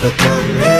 the glory.